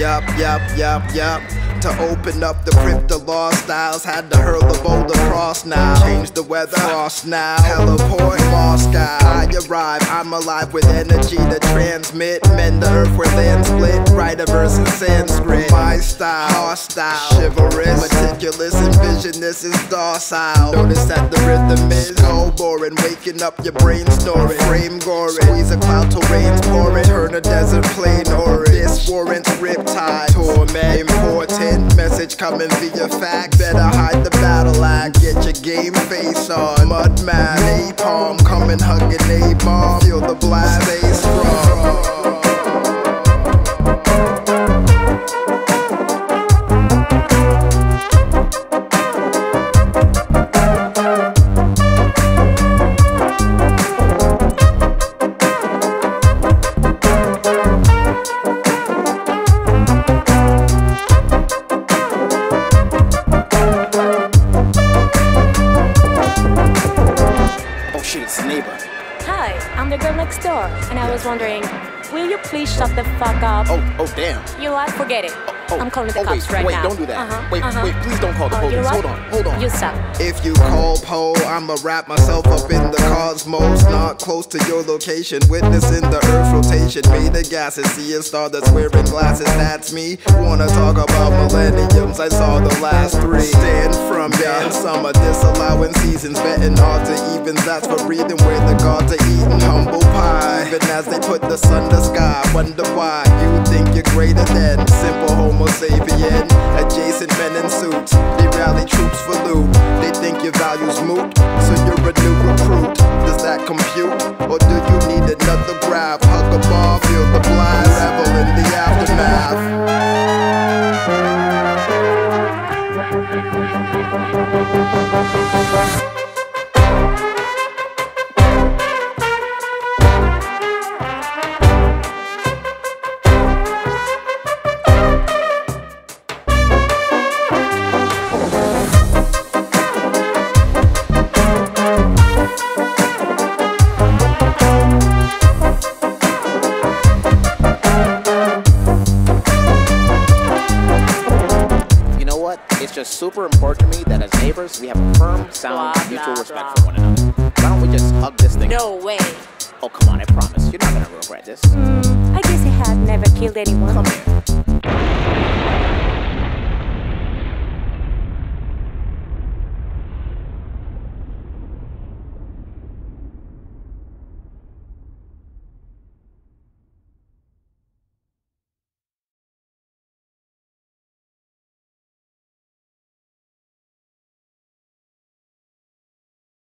yup, yup, yup, yup. To open up the crypt of lost styles, had to hurl the boulder across now. Change the weather, frost now. Teleport, Moscow. I arrive, I'm alive with energy to transmit. Mend the earth where land split. Write a verse in Sanskrit. My style, hostile, chivalrous, meticulous, envision this is docile. Notice that the rhythm is cold boring, waking up your brain snoring. Frame goring, squeeze a cloud till rain's pouring. Turn a desert plain orange. Warrants riptide, torment, important message coming via fax. Better hide the battle act, get your game face on. Mud Mudman, napalm, coming hugging bomb. Feel the blast, the girl next door, and I was wondering, will you please shut the fuck up? Oh, oh damn. You know what? Forget it. Oh, I'm calling the oh, cops wait, right wait, now. don't do that. Uh-huh, Wait, uh-huh. wait, please call the Oh, police. Hold on, hold on. You stop. If you call Poe, I'ma wrap myself up in the cosmos. Not close to your location, witnessing the earth rotation. Of gases, see a star that's wearing glasses, that's me. Wanna talk about millenniums, I saw the last three. Stand from ya, summer disallowing seasons, betting odds to evens. That's for breathing where the gods are eating humble pie. Even as they put the sun to sky, wonder why you think rally troops for loot. They think your values moot, so you're a new recruit. Does that compute, or do you need another grab? Hug a ball, feel the blast, revel in the aftermath. Just super important to me that as neighbors, we have a firm, sound, Blah, mutual blah, respect blah. for one another. Why don't we just hug this thing? No way. Oh, come on, I promise. You're not gonna regret this. Hmm, I guess he had never killed anyone. Come here.